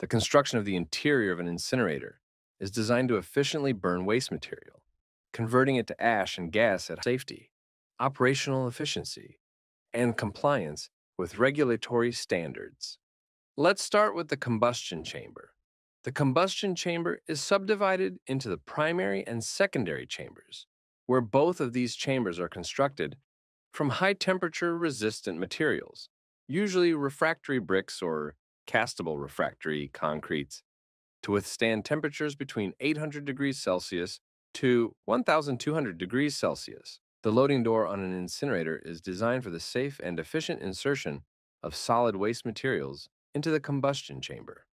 The construction of the interior of an incinerator is designed to efficiently burn waste material, converting it to ash and gas at safety, operational efficiency, and compliance with regulatory standards. Let's start with the combustion chamber. The combustion chamber is subdivided into the primary and secondary chambers, where both of these chambers are constructed from high temperature resistant materials, usually refractory bricks or castable refractory concretes, to withstand temperatures between 800 degrees Celsius to 1200 degrees Celsius. The loading door on an incinerator is designed for the safe and efficient insertion of solid waste materials into the combustion chamber.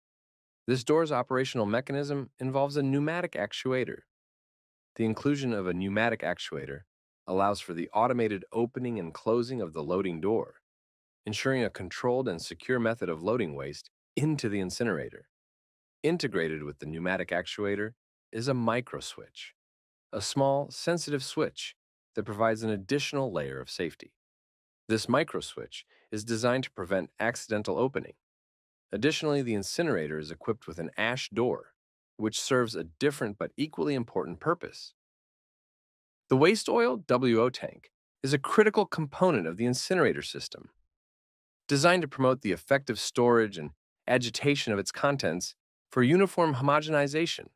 This door's operational mechanism involves a pneumatic actuator. The inclusion of a pneumatic actuator allows for the automated opening and closing of the loading door, ensuring a controlled and secure method of loading waste into the incinerator. Integrated with the pneumatic actuator is a micro switch, a small, sensitive switch that provides an additional layer of safety. This micro switch is designed to prevent accidental opening. Additionally, the incinerator is equipped with an ash door, which serves a different but equally important purpose. The waste oil WO tank is a critical component of the incinerator system. Designed to promote the effective storage and agitation of its contents for uniform homogenization.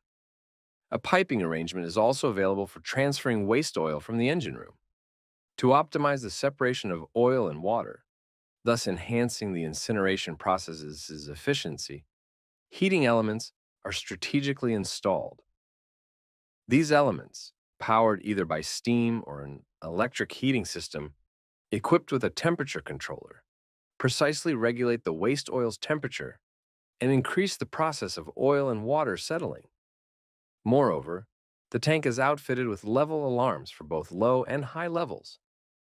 A piping arrangement is also available for transferring waste oil from the engine room to optimize the separation of oil and water, thus enhancing the incineration process's efficiency. Heating elements are strategically installed. These elements, powered either by steam or an electric heating system, equipped with a temperature controller, precisely regulate the waste oil's temperature and increase the process of oil and water settling. Moreover, the tank is outfitted with level alarms for both low and high levels,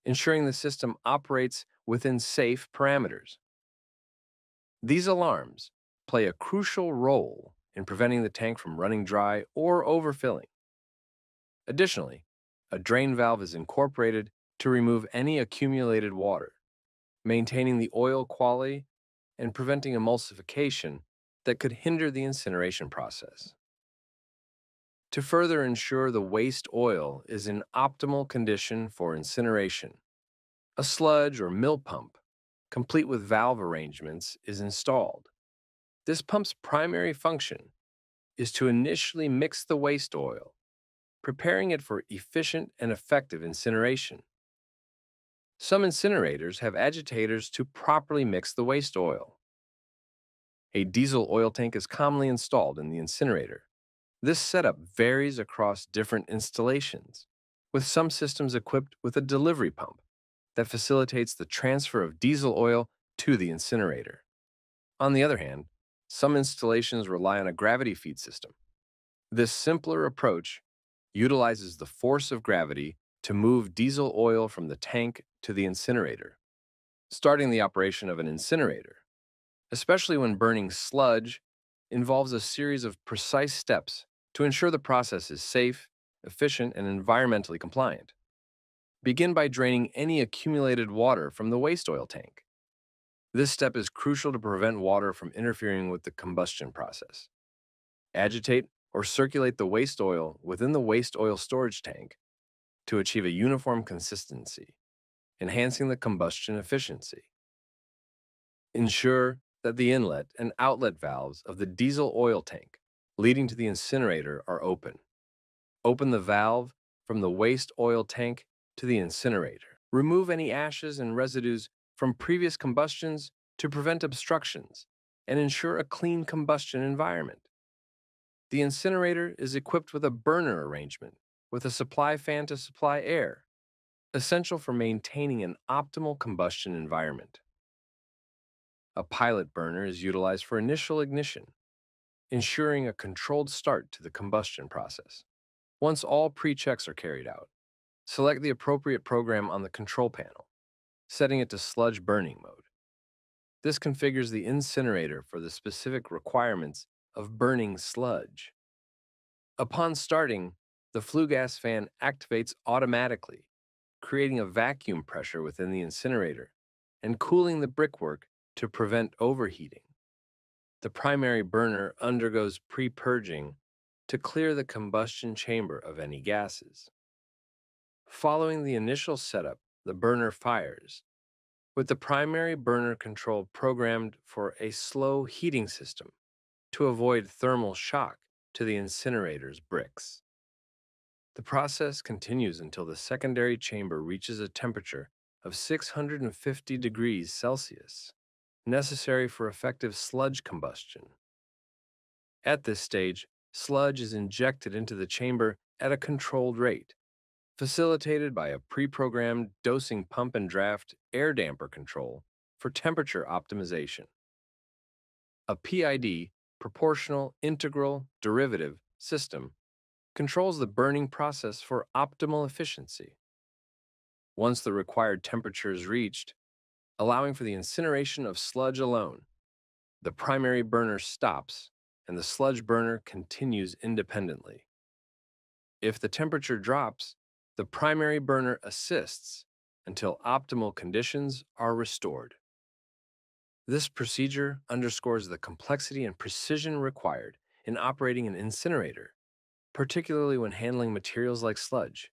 ensuring the system operates within safe parameters. These alarms play a crucial role in preventing the tank from running dry or overfilling. Additionally, a drain valve is incorporated to remove any accumulated water, maintaining the oil quality and preventing emulsification that could hinder the incineration process. To further ensure the waste oil is in optimal condition for incineration, a sludge or mill pump, complete with valve arrangements, is installed. This pump's primary function is to initially mix the waste oil, preparing it for efficient and effective incineration. Some incinerators have agitators to properly mix the waste oil. A diesel oil tank is commonly installed in the incinerator. This setup varies across different installations, with some systems equipped with a delivery pump that facilitates the transfer of diesel oil to the incinerator. On the other hand, some installations rely on a gravity feed system. This simpler approach utilizes the force of gravity to move diesel oil from the tank to the incinerator. Starting the operation of an incinerator, especially when burning sludge, involves a series of precise steps to ensure the process is safe, efficient, and environmentally compliant. Begin by draining any accumulated water from the waste oil tank. This step is crucial to prevent water from interfering with the combustion process. Agitate or circulate the waste oil within the waste oil storage tank to achieve a uniform consistency, enhancing the combustion efficiency. Ensure that the inlet and outlet valves of the diesel oil tank leading to the incinerator are open. Open the valve from the waste oil tank to the incinerator. Remove any ashes and residues from previous combustions to prevent obstructions and ensure a clean combustion environment. The incinerator is equipped with a burner arrangement with a supply fan to supply air, essential for maintaining an optimal combustion environment. A pilot burner is utilized for initial ignition, ensuring a controlled start to the combustion process. Once all pre-checks are carried out, select the appropriate program on the control panel, setting it to sludge burning mode. This configures the incinerator for the specific requirements of burning sludge. Upon starting, the flue gas fan activates automatically, creating a vacuum pressure within the incinerator and cooling the brickwork to prevent overheating. The primary burner undergoes pre purging to clear the combustion chamber of any gases. Following the initial setup, the burner fires, with the primary burner control programmed for a slow heating system to avoid thermal shock to the incinerator's bricks. The process continues until the secondary chamber reaches a temperature of 650 degrees Celsius, necessary for effective sludge combustion. At this stage, sludge is injected into the chamber at a controlled rate, facilitated by a pre-programmed dosing pump and draft air damper control for temperature optimization. A PID, proportional integral derivative system, controls the burning process for optimal efficiency. Once the required temperature is reached, allowing for the incineration of sludge alone, the primary burner stops and the sludge burner continues independently. If the temperature drops, the primary burner assists until optimal conditions are restored. This procedure underscores the complexity and precision required in operating an incinerator, particularly when handling materials like sludge.